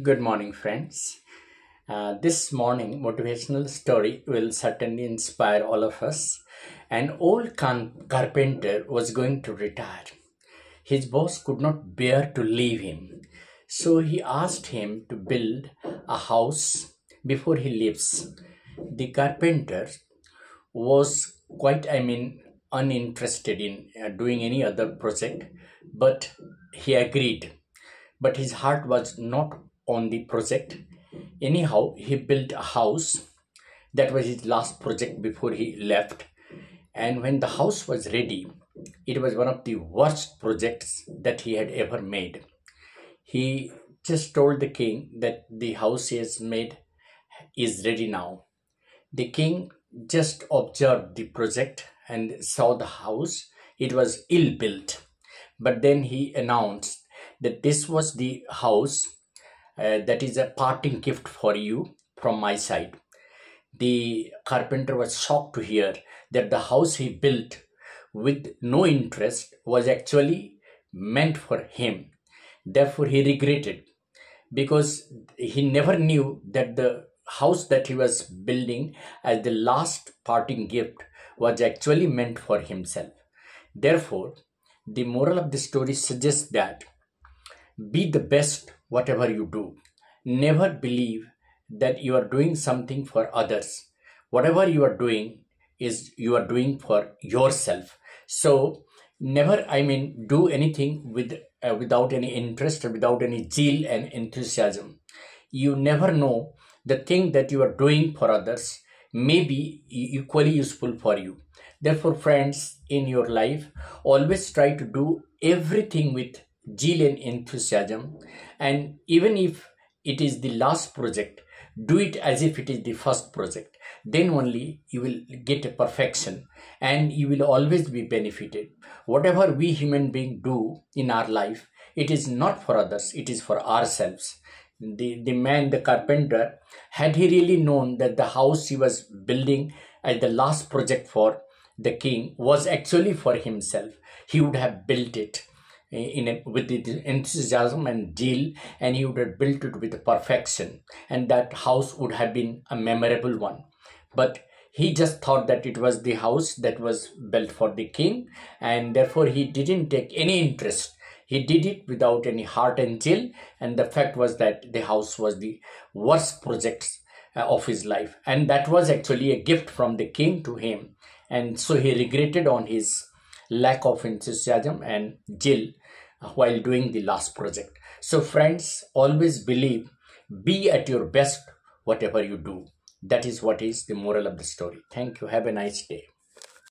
Good morning, friends. Uh, this morning, motivational story will certainly inspire all of us. An old carpenter was going to retire. His boss could not bear to leave him, so he asked him to build a house before he leaves. The carpenter was quite, I mean, uninterested in uh, doing any other project, but he agreed. But his heart was not on the project. Anyhow, he built a house. That was his last project before he left. And when the house was ready, it was one of the worst projects that he had ever made. He just told the king that the house he has made is ready now. The king just observed the project and saw the house. It was ill built. But then he announced that this was the house uh, that is a parting gift for you from my side. The carpenter was shocked to hear that the house he built with no interest was actually meant for him. Therefore, he regretted because he never knew that the house that he was building as the last parting gift was actually meant for himself. Therefore, the moral of the story suggests that be the best whatever you do. Never believe that you are doing something for others. Whatever you are doing is you are doing for yourself. So never, I mean, do anything with uh, without any interest without any zeal and enthusiasm. You never know the thing that you are doing for others may be equally useful for you. Therefore, friends, in your life, always try to do everything with zeal enthusiasm. And even if it is the last project, do it as if it is the first project. Then only you will get a perfection and you will always be benefited. Whatever we human being do in our life, it is not for others, it is for ourselves. The, the man, the carpenter, had he really known that the house he was building as the last project for the king was actually for himself, he would have built it in a, with enthusiasm and zeal and he would have built it with perfection and that house would have been a memorable one. But he just thought that it was the house that was built for the king and therefore he didn't take any interest. He did it without any heart and zeal and the fact was that the house was the worst project uh, of his life and that was actually a gift from the king to him. And so he regretted on his lack of enthusiasm and jill uh, while doing the last project. So, friends, always believe, be at your best, whatever you do. That is what is the moral of the story. Thank you. Have a nice day.